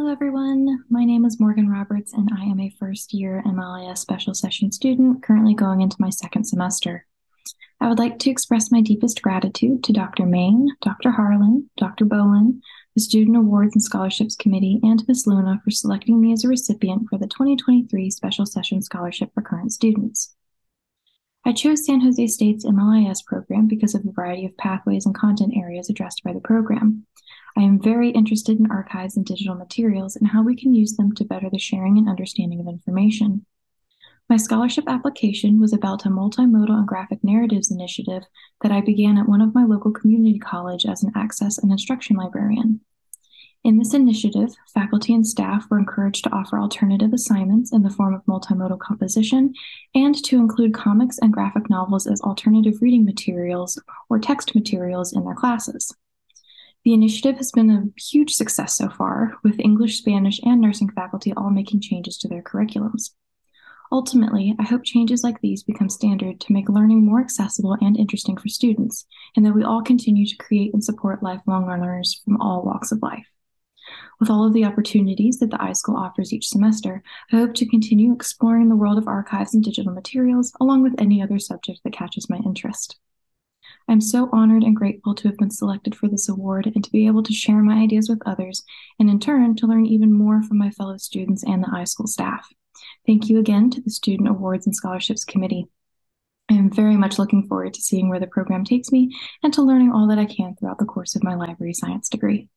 Hello, everyone. My name is Morgan Roberts, and I am a first year MLIS special session student currently going into my second semester. I would like to express my deepest gratitude to Dr. Main, Dr. Harlan, Dr. Bowen, the Student Awards and Scholarships Committee, and Ms. Luna for selecting me as a recipient for the 2023 Special Session Scholarship for Current Students. I chose San Jose State's MLIS program because of the variety of pathways and content areas addressed by the program. I am very interested in archives and digital materials and how we can use them to better the sharing and understanding of information. My scholarship application was about a multimodal and graphic narratives initiative that I began at one of my local community college as an access and instruction librarian. In this initiative, faculty and staff were encouraged to offer alternative assignments in the form of multimodal composition and to include comics and graphic novels as alternative reading materials or text materials in their classes. The initiative has been a huge success so far, with English, Spanish, and nursing faculty all making changes to their curriculums. Ultimately, I hope changes like these become standard to make learning more accessible and interesting for students, and that we all continue to create and support lifelong learners from all walks of life. With all of the opportunities that the iSchool offers each semester, I hope to continue exploring the world of archives and digital materials, along with any other subject that catches my interest. I'm so honored and grateful to have been selected for this award and to be able to share my ideas with others, and in turn, to learn even more from my fellow students and the iSchool staff. Thank you again to the Student Awards and Scholarships Committee. I am very much looking forward to seeing where the program takes me and to learning all that I can throughout the course of my library science degree.